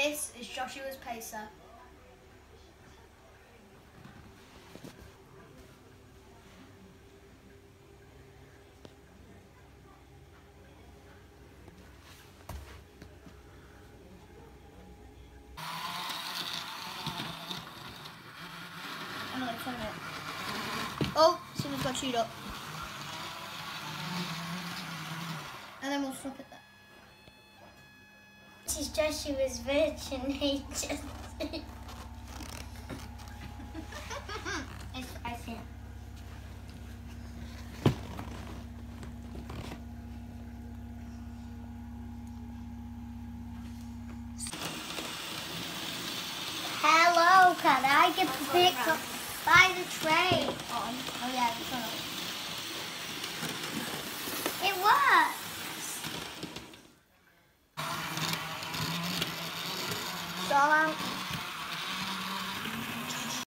This is Joshua's pacer. Oh, someone's got chewed up. And then we'll stop it there. Virgin nature. it's, I think. Hello, can I get picked up by the train? On. Oh, oh yeah, it's on. It works. 走了